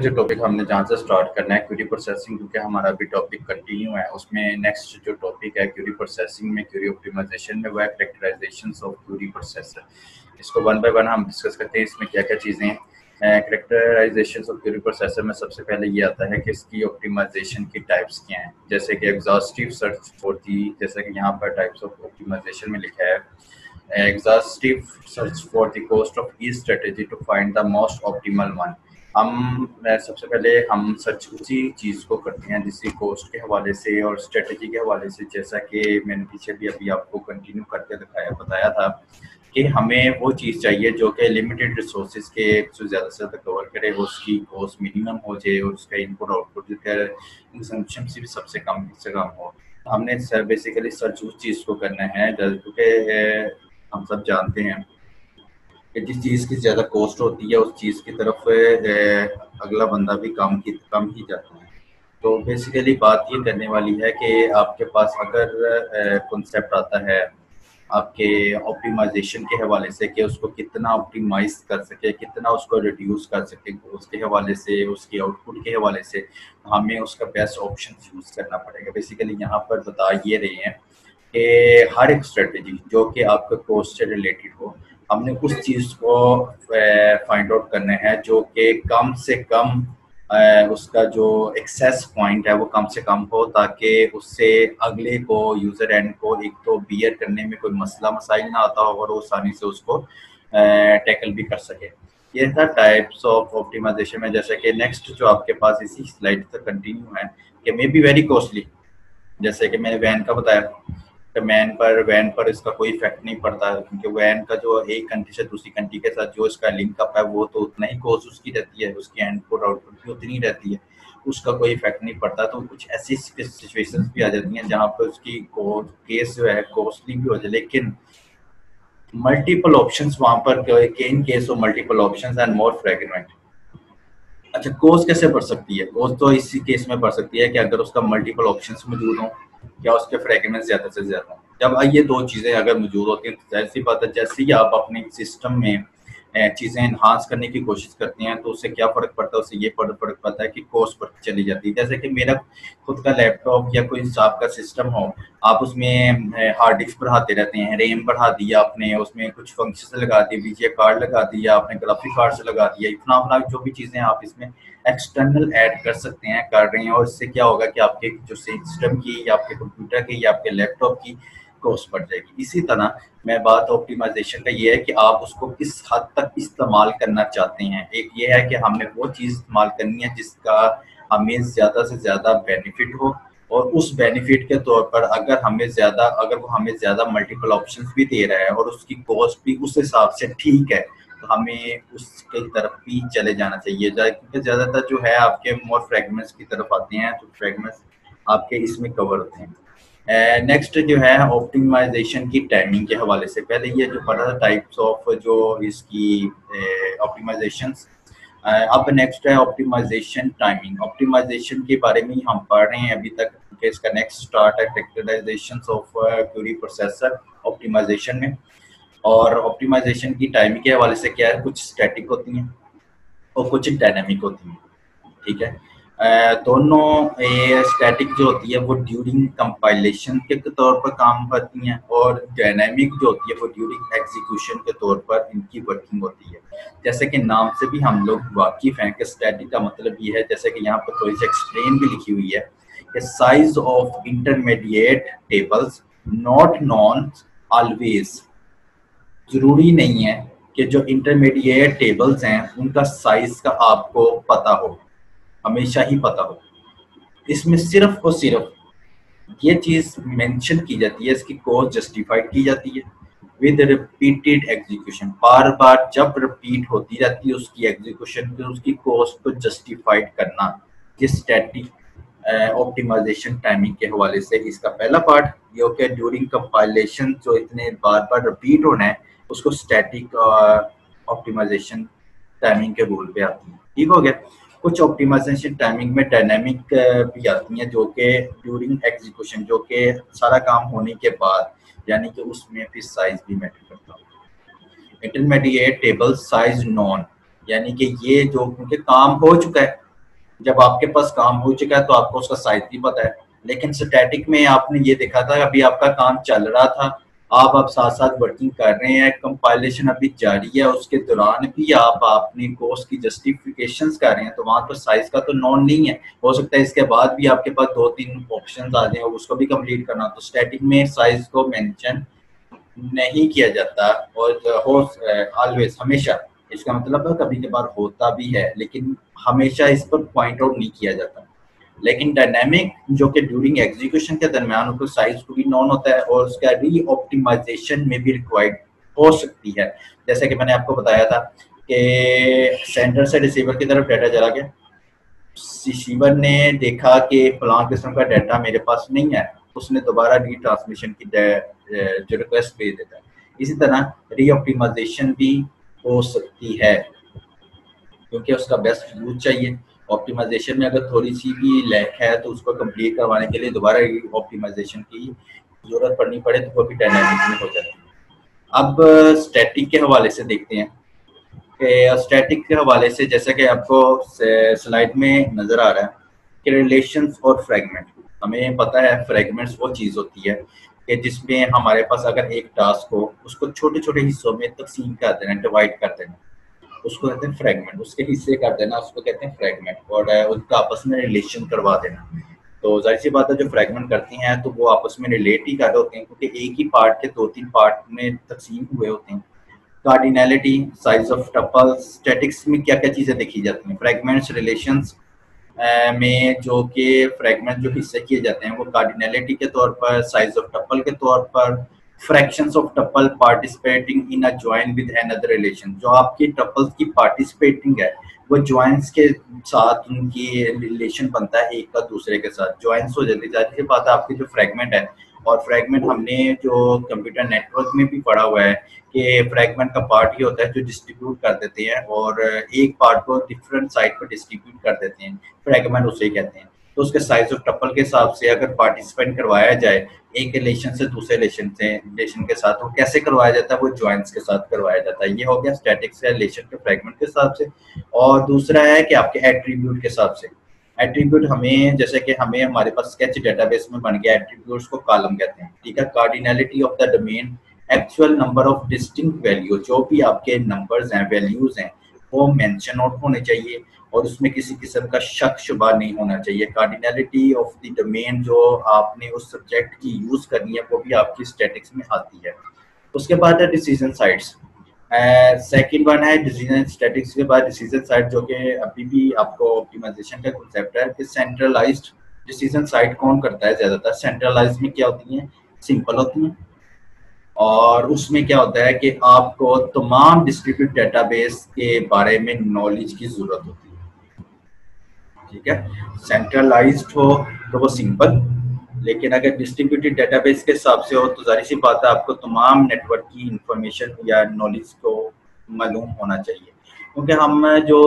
जो टॉपिक हमने जहाँ से स्टार्ट करना है क्यूरी प्रोसेसिंग क्योंकि हमारा अभी टॉपिक कंटिन्यू है, उसमें नेक्स्ट जो टॉपिक है क्यूरी प्रोसेसिंग में क्यूरी ऑप्टिमाइजेशन में, वो है करेक्टराइजेशन ऑफ़ क्यूरी प्रोसेसर इसको वन बाय वन हम डिस्कस करते हैं, इसमें क्या क्या चीज़ें हैं। करेक्टराइजेशन ऑफ़ क्यूरी प्रोसेसर में सबसे पहले ये आता है कि इसकी ऑप्टिमाइजेशन की टाइप्स क्या हैं। जैसे कि एग्जॉस्टिव सर्च फॉर जैसे कि यहाँ पर टाइप्स ऑफ़ ऑप्टिमाइजेशन में लिखा है। Exhaustive search for the cost of E strategy to find the most optimal one हम सबसे पहले हम सर्च उसी चीज़ को करते हैं जिसकी कोस्ट के हवाले से और स्ट्रेटजी के हवाले से, जैसा कि मैंने पीछे भी अभी आपको कंटिन्यू करके दिखाया, बताया था कि हमें वो चीज़ चाहिए जो कि लिमिटेड रिसोर्स के जो ज़्यादा से ज़्यादा कवर करे उसकी कॉस्ट मिनिमम हो जाए और उसका इनपुट आउटपुट कंजम्पशन से भी सबसे कम से कम हो। हमने बेसिकली सर्च उस चीज़ को करना है क्योंकि हम सब जानते हैं कि जिस चीज़ की ज़्यादा कॉस्ट होती है, उस चीज़ की तरफ़ अगला बंदा भी कम की, कम ही जाता है। तो बेसिकली बात ये करने वाली है कि आपके पास अगर कॉन्सेप्ट आता है, आपके ऑप्टिमाइजेशन के हवाले से कि उसको कितना ऑप्टिमाइज कर सके, कितना उसको रिड्यूस कर सके, उसके हवाले से, उसके आउटपुट के हवाले से, हमें उसका बेस्ट ऑप्शन यूज़ करना पड़ेगा। बेसिकली यहाँ पर बता ये रहे हैं कि हर एक स्ट्रेटजी जो कि आपके कोस्ट से रिलेटेड हो हमने उस चीज़ को फाइंड आउट करने हैं जो कि कम से कम उसका जो एक्सेस पॉइंट है वो कम से कम हो ताकि उससे अगले को यूज़र एंड को एक तो बियर करने में कोई मसला मसाइल ना आता हो और वो आसानी से उसको टैकल भी कर सके। ये था टाइप्स ऑफ़ ऑप्टिमाइजेशन में, जैसे कि नेक्स्ट जो आपके पास इसी स्लाइड तक कंटिन्यू है कि मे बी वेरी कॉस्टली जैसे कि मैंने वैन का बताया। मैन पर वैन पर इसका कोई इफ़ेक्ट नहीं पड़ता, क्योंकि वैन का जो एक कंट्री से दूसरी कंट्री के साथ जो इसका लिंक अप है, वो तो उतना ही कॉस्ट उसकी रहती है, उसकी इनपुट आउटपुट भी उतनी रहती है। उसका कोई इफ़ेक्ट नहीं पड़ता तो कुछ ऐसी सिचुएशन भी आ जाती हैं जहाँ पर उसकी केस जो है कॉस्टली भी हो जाए, लेकिन मल्टीपल ऑप्शंस वहाँ पर in case of multiple options and more fragment अच्छा कोर्स कैसे बढ़ सकती है? कोर्स तो इसी केस में बढ़ सकती है कि अगर उसका मल्टीपल ऑप्शंस मौजूद हों या उसके फ्रेगनेंस ज़्यादा से ज़्यादा। जब ये दो चीज़ें अगर मौजूद होती हैं तो जैसी बात है, जैसे ही आप अपने सिस्टम में चीज़ें इन्हांस करने की कोशिश करते हैं तो उससे क्या फ़र्क पड़ता है? उससे ये फ़र्क पड़ता है कि कॉस्ट पर चली जाती है। जैसे कि मेरा खुद का लैपटॉप या कोई हिसाब का सिस्टम हो, आप उसमें हार्ड डिस्क बढ़ाते रहते हैं रैम बढ़ा दिया आपने, उसमें कुछ फ़ंक्शन लगा दिए वीजे कार्ड लगा दिया आपने ग्राफिक कार्ड लगा दिया इतना अपना जो भी चीज़ें आप इसमें एक्सटर्नल ऐड कर सकते हैं, कर रहे हैं, और इससे क्या होगा कि आपके जो सिस्टम की या आपके कंप्यूटर की, या आपके लैपटॉप की कॉस्ट बढ़ जाएगी। इसी तरह मैं बात ऑप्टिमाइजेशन का ये है कि आप उसको किस हद तक इस्तेमाल करना चाहते हैं। एक ये है कि हमें वो चीज़ इस्तेमाल करनी है जिसका हमें ज़्यादा से ज़्यादा बेनिफिट हो और उस बेनिफिट के तौर पर अगर हमें ज़्यादा, अगर वो हमें ज़्यादा मल्टीपल ऑप्शन भी दे रहा है और उसकी कॉस्ट भी उस हिसाब से ठीक है तो हमें उसके तरफ़ भी चले जाना चाहिए। क्योंकि ज़्यादातर जो है आपके मोर फ्रेगमेंट्स की तरफ़ आते हैं तो फ्रेगमेंट्स आपके इसमें कवर होते हैं। नेक्स्ट जो है ऑप्टिमाइजेशन की टाइमिंग के हवाले से। पहले ये जो पढ़ा था टाइप्स ऑफ़ जो इसकी ऑप्टिमाइजेशन अब नेक्स्ट है ऑप्टिमाइजेशन टाइमिंग ऑप्टिमाइजेशन के बारे में हम पढ़ रहे हैं अभी तक कि इसका नेक्स्ट स्टार्ट है टेक्टलाइजेशन ऑफ़ क्यूरी प्रोसेसर ऑप्टिमाइजेशन में। और ऑप्टिमाइजेशन की टाइमिंग के हवाले से क्या है, कुछ स्टैटिक होती हैं और कुछ डायनेमिक होती हैं। ठीक है? दोनों, ये स्टैटिक जो होती है, वो ड्यूरिंग कंपाइलेशन के तौर पर काम करती हैं और डायनेमिक जो होती है, वो ड्यूरिंग एग्जीक्यूशन के तौर पर इनकी वर्किंग होती है। जैसे कि नाम से भी हम लोग वाकिफ हैं कि स्टैटिक का मतलब ये है, जैसे कि यहाँ पर थोड़ी सी एक्सप्लेन भी लिखी हुई है कि size of intermediate tables not non always ज़रूरी नहीं है कि जो इंटरमीडिएट टेबल्स हैं, उनका साइज़ का आपको पता हो। हमेशा ही पता हो। इसमें सिर्फ़ और सिर्फ़ ये चीज़ मेंशन की जाती है, इसकी कॉज जस्टिफाइड की जाती है। विद रिपीटेड एग्जीक्यूशन बार बार जब रिपीट होती रहती है उसकी एग्जीक्यूशन तो उसकी कॉस्ट को जस्टिफाइड करना ये स्टैटिक ऑप्टिमाइजेशन टाइमिंग के हवाले से इसका पहला पार्ट ये कि ड्यूरिंग कंपाइलेशन जो इतने बार बार रिपीट होना है, उसको स्टैटिक ऑप्टिमाइजेशन टाइमिंग के रूल पे आती है। ठीक हो गया? कुछ ऑप्टिमाइजेशन टाइमिंग में डायनेमिक भी आती हैं, जो कि ड्यूरिंग एग्जीक्यूशन जो कि सारा काम होने के बाद, यानी कि उसमें फिर साइज़ भी मैटर करता है। इंटरमीडिएट टेबल साइज़ नॉन यानी कि ये जो क्योंकि काम हो चुका है, जब आपके पास काम हो चुका है तो आपको उसका साइज़ भी पता है। लेकिन स्टैटिक में आपने ये देखा था, अभी आपका काम चल रहा था आप अब साथ साथ वर्किंग कर रहे हैं कंपाइलेशन अभी जारी है, उसके दौरान भी आप अपनी कोर्स की जस्टिफिकेशन कर रहे हैं तो वहाँ पर साइज़ का तो नॉन नहीं है। हो सकता है इसके बाद भी आपके पास दो तीन ऑप्शन आ जाए, उसको भी कंप्लीट करना तो स्टैटिक में साइज़ को मेंशन नहीं किया जाता और हो ऑलवेज हमेशा। इसका मतलब कभी कभार होता भी है, लेकिन हमेशा इस पर पॉइंट आउट नहीं किया जाता। लेकिन डायनेमिक जो कि ड्यूरिंग एग्जीक्यूशन के दरमियान उसको साइज़ को भी नॉन होता है और उसका री ऑप्टिमाइजेशन में भी रिक्वायर्ड हो सकती है। जैसे कि मैंने आपको बताया था कि सेंटर से रिसीवर की तरफ़ डाटा चला गया। रिसीवर ने देखा कि फलां किस्म का डाटा मेरे पास नहीं है, उसने दोबारा री ट्रांसमिशन की जो रिक्वेस्ट भेज देता है। इसी तरह री ऑप्टिमाइजेशन भी हो सकती है, क्योंकि उसका बेस्ट यूज़ चाहिए। ऑप्टिमाइजेशन में अगर थोड़ी सी भी लैक है तो उसको कंप्लीट करवाने के लिए दोबारा ऑप्टिमाइजेशन की ज़रूरत पड़नी पड़े तो वो भी डायनामिक में हो जाती है। अब स्टैटिक के हवाले से देखते हैं। स्टैटिक के हवाले से जैसा कि आपको स्लाइड में नज़र आ रहा है कि रिलेशंस और फ्रेगमेंट हमें पता है फ्रेगमेंट्स वो चीज़ होती है कि जिसमें हमारे पास अगर एक टास्क हो, उसको छोटे छोटे हिस्सों में तकसीम कर देना डिवाइड कर देना। उसको कहते हैं फ्रेगमेंट उसके हिस्से कर देना, उसको कहते हैं फ्रेगमेंट और उनका आपस में रिलेशन करवा देना। तो ज़ाहिर सी बात है, जो फ्रेगमेंट करती हैं तो वो आपस में रिलेट ही कर रहे होते हैं, क्योंकि एक ही पार्ट के दो तीन पार्ट में तकसीम हुए होते हैं। Cardinality size of tuple statistics में क्या क्या चीज़ें देखी जाती हैं? फ्रेगमेंट्स रिलेशंस में जो कि फ्रेगमेंट जो हिस्से किए जाते हैं, वो कार्डिनैलिटी के तौर पर साइज़ ऑफ़ टपल के तौर पर fractions of tuple participating in a join with another relation जो आपकी टपल्स की पार्टिसिपेटिंग है, वो ज्वाइंट्स के साथ उनकी रिलेशन बनता है एक का दूसरे के साथ। ज्वाइंट्स हो जाती है। बात है, आपकी जो फ्रेगमेंट है, और फ्रेगमेंट हमने जो कंप्यूटर नेटवर्क में भी पढ़ा हुआ है कि फ्रेगमेंट का पार्ट ही होता है जो डिस्ट्रीब्यूट कर देते हैं और एक पार्ट को डिफरेंट साइड पर डिस्ट्रीब्यूट कर देते हैं। फ्रेगमेंट उसे कहते हैं। तो उसके साइज़ ऑफ़ टपल के हिसाब से अगर पार्टिसिपेंट करवाया जाए, एक रिलेशन से दूसरे रिलेशन से रिलेशन के साथ, वो कैसे करवाया जाता है? वो ज्वाइंट्स के साथ करवाया जाता है। ये हो गया स्टैटिक्स या रिलेशन के फ्रेगमेंट के हिसाब से। और दूसरा है कि आपके एट्रीब्यूट के हिसाब से। एट्रीब्यूट हमें, जैसे कि हमें हमारे पास स्केच डेटाबेस में बन गया एट्रीब्यूट्स को कॉलम कहते हैं, ठीक है? Cardinality of the domain actual number of distinct value जो भी आपके नंबर्स हैं वैल्यूज़ हैं वो मेंशन आउट होने चाहिए और उसमें किसी किस्म का शक शुबा नहीं होना चाहिए। कार्डिनलिटी ऑफ़ द डोमेन जो आपने उस सब्जेक्ट की यूज़ करनी है, वो भी आपकी स्टैटिक्स में आती है। उसके बाद है डिसीज़न साइट्स सेकंड वन है डिसीज़न स्टैटिक्स के बाद डिसीज़न साइट जो कि अभी भी आपको ऑप्टिमाइजेशन का कॉन्सेप्ट है कि सेंट्रलाइज्ड डिसीज़न साइट कौन करता है ज़्यादातर? सेंट्रलाइज में क्या होती है? सिंपल होती है। और उसमें क्या होता है कि आपको तमाम डिस्ट्रीब्यूट डेटाबेस के बारे में नॉलेज की ज़रूरत होती है। ठीक है? सेंट्रलाइज हो तो वो सिंपल लेकिन अगर डिस्ट्रीब्यूटेड डेटाबेस के हिसाब से हो तो जारी सी बात है आपको तमाम नेटवर्क की इंफॉर्मेशन या नॉलेज को मालूम होना चाहिए। क्योंकि हम जो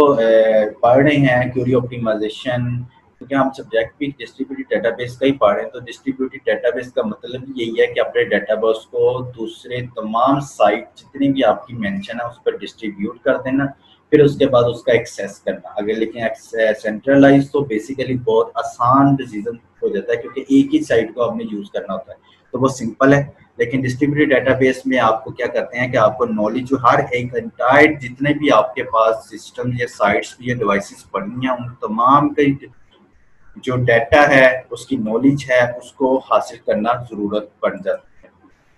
पढ़ रहे हैं क्यूरी ऑप्टिमाइजेशन क्योंकि हम सब्जेक्ट भी डिस्ट्रीब्यूटेड डेटाबेस का ही पढ़ रहे हैं तो डिस्ट्रीब्यूटेड डेटाबेस का मतलब यही है कि अपने डेटाबेस को दूसरे तमाम साइट जितनी भी आपकी मेंशन है, उस पर डिस्ट्रीब्यूट कर देना, फिर उसके बाद उसका एक्सेस करना। अगर लेकिन सेंट्रलाइज तो बेसिकली बहुत आसान डिसीज़न हो जाता है, क्योंकि एक ही साइट को आपने यूज़ करना होता है। तो वो सिंपल है, लेकिन डिस्ट्रीब्यूटेड डेटाबेस में आपको क्या करते हैं कि आपको नॉलेज जो हर एक एंटायर जितने भी आपके पास सिस्टम या साइट्स या डिवाइसेस पड़ी हैं, उन तमाम के जो डाटा है, उसकी नॉलेज है, उसको हासिल करना ज़रूरत पड़ जाती है।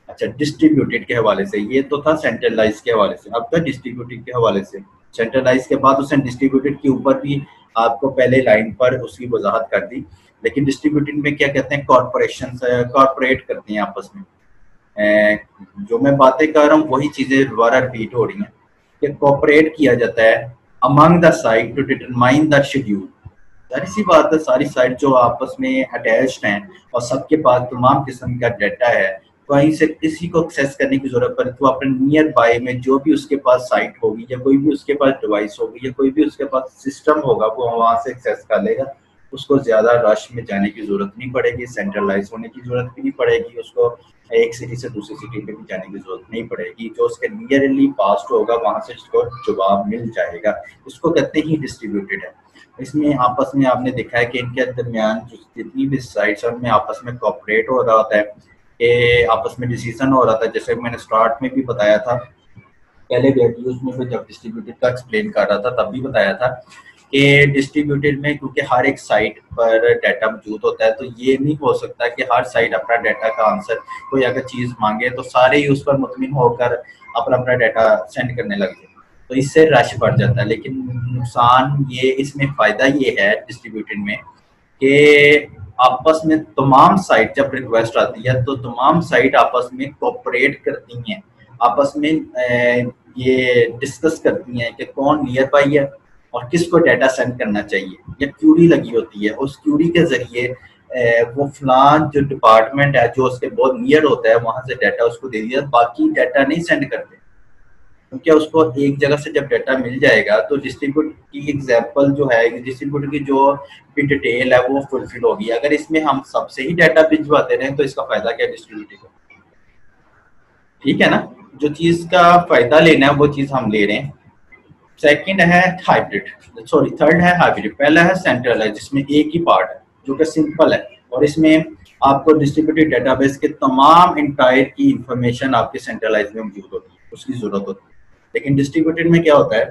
अच्छा डिस्ट्रीब्यूटेड के हवाले से, ये तो था सेंट्रलाइज के हवाले से, अब था डिस्ट्रीब्यूटेड के हवाले से। सेंट्रलाइज के बाद उसने डिस्ट्रीब्यूटेड के ऊपर भी आपको पहले लाइन पर उसकी वजाहत कर दी। लेकिन डिस्ट्रीब्यूटेड में क्या कहते हैं? कॉरपोरेशन कॉरपोरेट करते हैं आपस में। जो मैं बातें कर रहा हूँ, वही चीज़ें दोबारा रिपीट हो रही हैं। कि कॉपरेट किया जाता है among the site to determine the schedule सारी सी बात है, सारी साइट जो आपस में अटैच हैं और सबके पास तमाम किस्म का डाटा है कहीं से किसी को एक्सेस करने की ज़रूरत पड़े। तो अपने नियर बाय में जो भी उसके पास साइट होगी, या कोई भी उसके पास डिवाइस होगी, या कोई भी उसके पास सिस्टम होगा, वो वहाँ से एक्सेस कर लेगा। उसको ज़्यादा रश में जाने की ज़रूरत नहीं पड़ेगी सेंट्रलाइज होने की ज़रूरत भी नहीं पड़ेगी, उसको एक सिटी से दूसरी सिटी में भी जाने की ज़रूरत नहीं पड़ेगी। जो उसके नियरली पास्ट होगा, वहाँ से उसको जवाब मिल जाएगा। उसको कहते ही डिस्ट्रीब्यूटेड है। इसमें आपस में आपने देखा है कि इनके दरमियान जो जितनी भी साइट्स हैं, उनमें आपस में कॉपरेट हो रहा होता है आपस में डिसीज़न हो रहा था। जैसे मैंने स्टार्ट में भी बताया था, पहले वीडियोस में जब डिस्ट्रीब्यूटेड का एक्सप्लेन कर रहा था, तब भी बताया था कि डिस्ट्रीब्यूटेड में क्योंकि हर एक साइट पर डाटा मौजूद होता है तो ये नहीं हो सकता कि हर साइट अपना डाटा का आंसर कोई अगर चीज़ मांगे तो सारे ही उस पर मुतमिन होकर अपना अपना डाटा सेंड करने लग जाए। तो इससे रश बढ़ जाता है। लेकिन नुकसान ये, इसमें फ़ायदा ये है डिस्ट्रीब्यूटेड में कि आपस में तमाम साइट जब रिक्वेस्ट आती है तो तमाम साइट आपस में कोऑपरेट करती हैं। आपस में ये डिस्कस करती हैं कि कौन नियर बाई है और किसको डाटा सेंड करना चाहिए। या क्यूरी लगी होती है, उस क्यूरी के ज़रिए वो फलान जो डिपार्टमेंट है, जो उसके बहुत नियर होता है, वहाँ से डाटा उसको दे दिया। बाकी डाटा नहीं सेंड करते। क्योंकि उसको एक जगह से जब डाटा मिल जाएगा तो डिस्ट्रीब्यूट की एग्ज़ाम्पल जो है डिस्ट्रीब्यूटर की जो भी डिटेल है, वो फुलफिल होगी। अगर इसमें हम सबसे ही डाटा भिजवाते रहे तो इसका फ़ायदा क्या डिस्ट्रीब्यूटर को? ठीक है ना? जो चीज़ का फ़ायदा लेना है, वो चीज़ हम ले रहे हैं। सेकंड है हाइब्रिड सॉरी थर्ड है हाइब्रिड पहला है सेंट्रलाइज जिसमें एक ही पार्ट है, जो कि सिंपल है। और इसमें आपको डिस्ट्रीब्यूटेड डेटाबेस के तमाम इंटायर की इंफॉर्मेशन आपके सेंट्रलाइज में मौजूद होती है। उसकी ज़रूरत होती है। लेकिन डिस्ट्रीब्यूटेड में क्या होता है?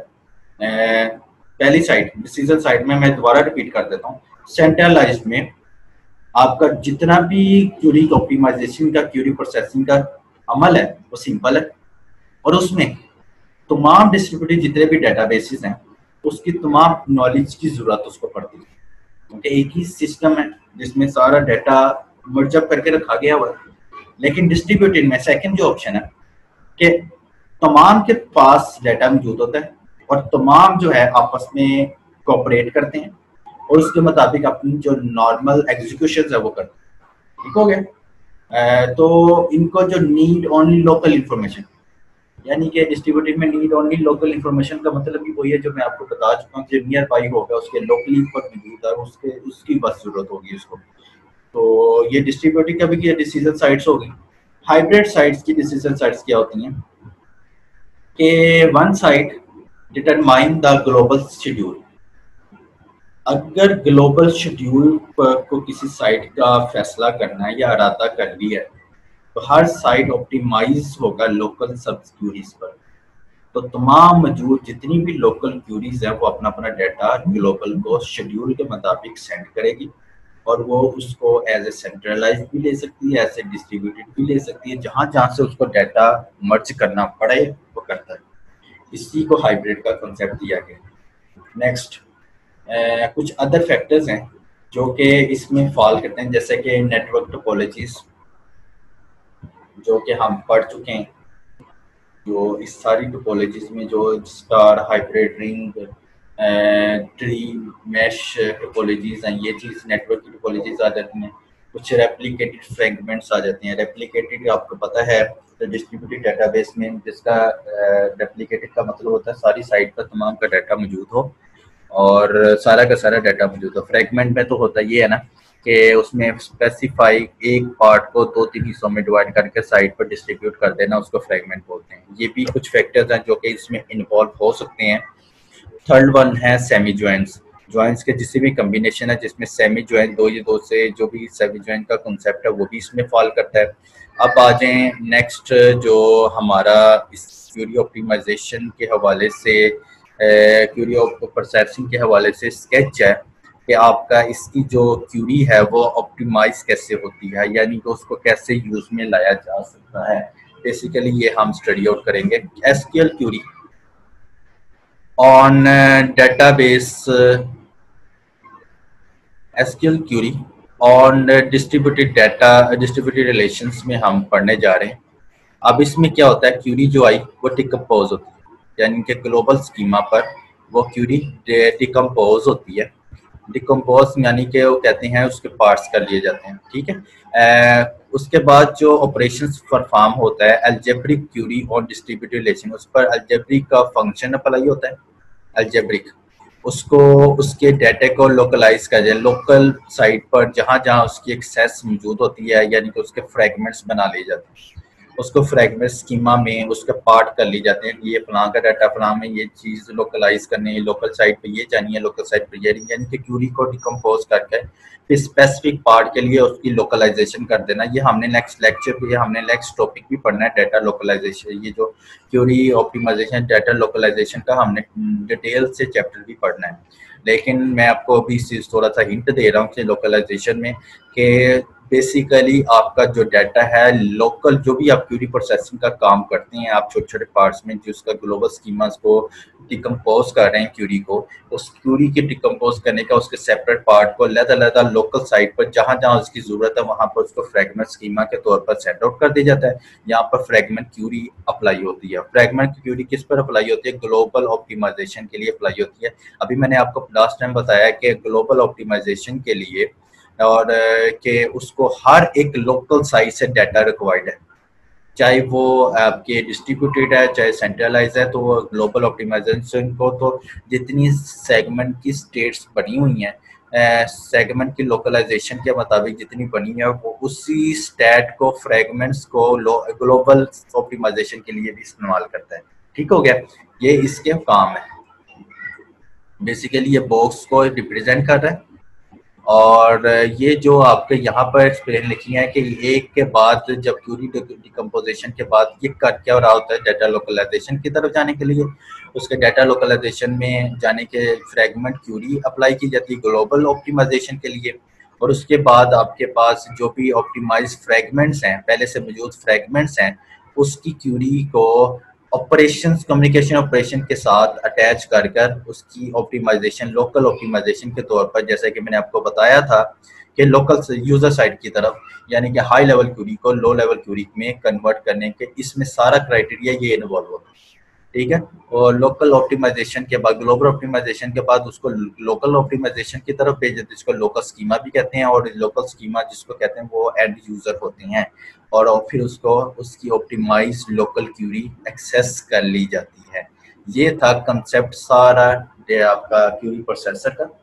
पहली साइड डिसीज़न साइड में मैं दोबारा रिपीट कर देता हूँ। सेंट्रलाइज में आपका जितना भी क्यूरी ऑप्टिमाइजेशन का क्यूरी प्रोसेसिंग का अमल है, वो सिंपल है। और उसमें तमाम डिस्ट्रीब्यूटेड जितने भी डेटाबेसेस हैं, उसकी तमाम नॉलेज की ज़रूरत उसको पड़ती है। क्योंकि एक ही सिस्टम है, जिसमें सारा डाटा मर्जअप करके रखा गया हुआ है। लेकिन डिस्ट्रीब्यूटेड में सेकंड जो ऑप्शन है, कि तमाम के पास डाटा मौजूद होता है और तमाम जो है आपस में कोऑपरेट करते हैं और उसके मुताबिक अपनी जो नॉर्मल एग्जीक्यूशन है वो करते हैं। ठीक हो गया? तो इनको जो नीड ओनली लोकल इंफॉर्मेशन यानी कि डिस्ट्रीब्यूटेड में नीड ओनली लोकल इन्फॉर्मेशन का मतलब भी वही है जो मैं आपको बता चुका हूँ, जो नियर बाई होगा उसके लोकली पर मौजूद है, उसके, उसकी बस ज़रूरत होगी उसको तो ये डिस्ट्रीब्यूटेड का भी डिसीज़न साइट्स होगी। हाइब्रिड साइट्स की डिसीज़न साइट्स क्या होती हैं? कि one site determine the global schedule अगर ग्लोबल शेड्यूल को किसी साइट का फैसला करना है या अरादा कर लिया है तो हर साइट ऑप्टिमाइज होगा लोकल सब क्यूरीज पर। तो तमाम मौजूद जितनी भी लोकल क्यूरीज है, वो अपना अपना डाटा ग्लोबल को शेड्यूल के मुताबिक सेंड करेगी। और वो उसको एज ए सेंट्रलाइज भी ले सकती है एज ए डिस्ट्रीब्यूटेड भी ले सकती है। जहाँ जहाँ से उसको डाटा मर्ज करना पड़े, वो करता है। इसी को हाइब्रिड का कॉन्सेप्ट दिया गया। नेक्स्ट कुछ अदर फैक्टर्स हैं, जो कि इसमें फॉल करते हैं। जैसे कि नेटवर्क टोपोलॉजीज़ जो कि हम पढ़ चुके हैं। जो इस सारी टोपोलॉजीज में जो star hybrid ring tree mesh topologies हैं, ये चीज़ नेटवर्क की टोपोलॉजीज आ जाती हैं। कुछ रेप्लिकेटेड फ्रेगमेंट्स आ जाते हैं। रेप्लिकेटेड आपको पता है तो डिस्ट्रीब्यूटेड डेटाबेस में जिसका रेप्लिकेटेड का मतलब होता है, सारी साइट पर तमाम का डाटा मौजूद हो और सारा का सारा डाटा मौजूद हो। फ्रेगमेंट में तो होता ये है ना कि उसमें स्पेसिफाई एक पार्ट को दो तीन हिस्सों में डिवाइड करके साइड पर डिस्ट्रीब्यूट कर देना, उसको फ्रेगमेंट बोलते हैं। ये भी कुछ फैक्टर्स हैं जो कि इसमें इन्वॉल्व हो सकते हैं। थर्ड वन है सेमी ज्वाइंट्स ज्वाइंट्स के जिस भी कम्बिनेशन है, जिसमें सेमी ज्वाइंट दो ये दो से जो भी सेमी ज्वाइंट का कॉन्सेप्ट है, वो भी इसमें फॉल करता है। अब आ जाए नेक्स्ट जो हमारा इस क्यूरी ऑप्टिमाइजेशन के हवाले से क्यूरी प्रोसेसिंग के हवाले से स्केच है कि आपका इसकी जो क्यूरी है, वो ऑप्टिमाइज कैसे होती है, यानी कि उसको कैसे यूज़ में लाया जा सकता है। बेसिकली ये हम स्टडी आउट करेंगे। SQL query on database SQL query on distributed data distributed relations में हम पढ़ने जा रहे हैं। अब इसमें क्या होता है? क्यूरी जो आई, वो टिकम्पोज होती है। यानी कि ग्लोबल स्कीमा पर वो क्यूरी टिकम्पोज होती है। डिकम्पोज यानी कि वो कहते हैं उसके पार्ट्स कर लिए जाते हैं ठीक है? आ, उसके बाद जो ऑपरेशन परफॉर्म होता है अल्जेब्रिक क्यूरी और डिस्ट्रीब्यूटिव रिलेशन उस पर अल्जेब्रिक का फ़ंक्शन अप्लाई होता है अल्जेब्रिक उसको उसके डेटे को लोकलाइज कर जाए लोकल साइट पर जहाँ जहाँ उसकी एक्सेस मौजूद होती है यानी कि उसके फ्रेगमेंट्स बना लिए जाते हैं। उसको फ्रेगमेंट स्कीमा में उसके पार्ट कर ली जाते हैं। ये फलां का डाटा फलां में ये चीज़ लोकलाइज करनी है लोकल साइट पे ये जानी है लोकल साइट पे ये यानी कि क्यूरी को डिकम्पोज करके फिर स्पेसिफिक पार्ट के लिए उसकी लोकलाइजेशन कर देना। ये हमने नेक्स्ट लेक्चर पे हमने नेक्स्ट टॉपिक भी पढ़ना है डाटा लोकलाइजेशन ये जो क्यूरी ऑप्टिमाइजेशन डाटा लोकलाइजेशन का हमने डिटेल से चैप्टर भी पढ़ना है। लेकिन मैं आपको अभी इस चीज़ थोड़ा सा हिंट दे रहा हूँ लोकलाइजेशन में कि बेसिकली आपका जो डाटा है लोकल जो भी आप क्यूरी प्रोसेसिंग का काम करते हैं, आप छोटे छोटे पार्ट्स में जो उसका ग्लोबल स्कीमास को डिकम्पोज कर रहे हैं क्यूरी को, उस क्यूरी के डिकम्पोज करने का, उसके सेपरेट पार्ट को लहदा लहदा लोकल साइट पर जहाँ जहाँ उसकी ज़रूरत है, वहाँ पर उसको फ्रेगमेंट स्कीमा के तौर पर सेट आउट कर दिया जाता है। यहाँ पर फ्रेगमेंट क्यूरी अप्लाई होती है। फ्रेगमेंट क्यूरी किस पर अप्लाई होती है? ग्लोबल ऑप्टिमाइजेशन के लिए अप्लाई होती है। अभी मैंने आपको लास्ट टाइम बताया कि ग्लोबल ऑप्टिमाइजेशन के लिए और कि उसको हर एक लोकल साइज़ से डाटा रिक्वायर्ड है। चाहे वो आपके डिस्ट्रीब्यूटेड है, चाहे सेंट्रलाइज है तो वो ग्लोबल ऑप्टिमाइजेशन को तो जितनी सेगमेंट की स्टेट्स बनी हुई हैं सेगमेंट की लोकलाइजेशन के मुताबिक जितनी बनी है, वो उसी स्टेट को फ्रेगमेंट्स को ग्लोबल ऑप्टिमाइजेशन के लिए भी इस्तेमाल करता है। ठीक हो गया? ये इसके काम है। बेसिकली ये बॉक्स को रिप्रेजेंट कर रहा है। और ये जो आपके यहाँ पर एक्सप्लेन लिखी है कि एक के बाद जब क्यूरी डिकम्पोजिशन के बाद ये कर क्या रहा होता है डाटा लोकलाइजेशन की तरफ़ जाने के लिए? उसके डाटा लोकलाइजेशन में जाने के फ्रेगमेंट क्यूरी अप्लाई की जाती है ग्लोबल ऑप्टिमाइजेशन के लिए? और उसके बाद आपके पास जो भी ऑप्टिमाइज फ्रेगमेंट्स हैं, पहले से मौजूद फ्रेगमेंट्स हैं, उसकी क्यूरी को ऑपरेशन कम्युनिकेशन ऑपरेशन के साथ अटैच कर कर उसकी ऑप्टिमाइजेशन लोकल ऑप्टिमाइजेशन के तौर पर, जैसे कि मैंने आपको बताया था कि लोकल यूज़र साइड की तरफ़, यानी कि हाई लेवल क्यूरी को लो लेवल क्यूरी में कन्वर्ट करने के इसमें सारा क्राइटेरिया ये इन्वॉल्व होता है। ठीक है? और लोकल ऑप्टिमाइजेशन के बाद ग्लोबल ऑप्टिमाइजेशन के बाद उसको लोकल ऑप्टिमाइजेशन की तरफ़ भेज देते हैं। जिसको लोकल स्कीमा भी कहते हैं और लोकल स्कीमा जिसको कहते हैं वो एंड यूज़र होते हैं। और फिर उसको, उसकी ऑप्टिमाइज लोकल क्यूरी एक्सेस कर ली जाती है। ये था कंसेप्ट सारा आपका क्यूरी प्रोसेसर का।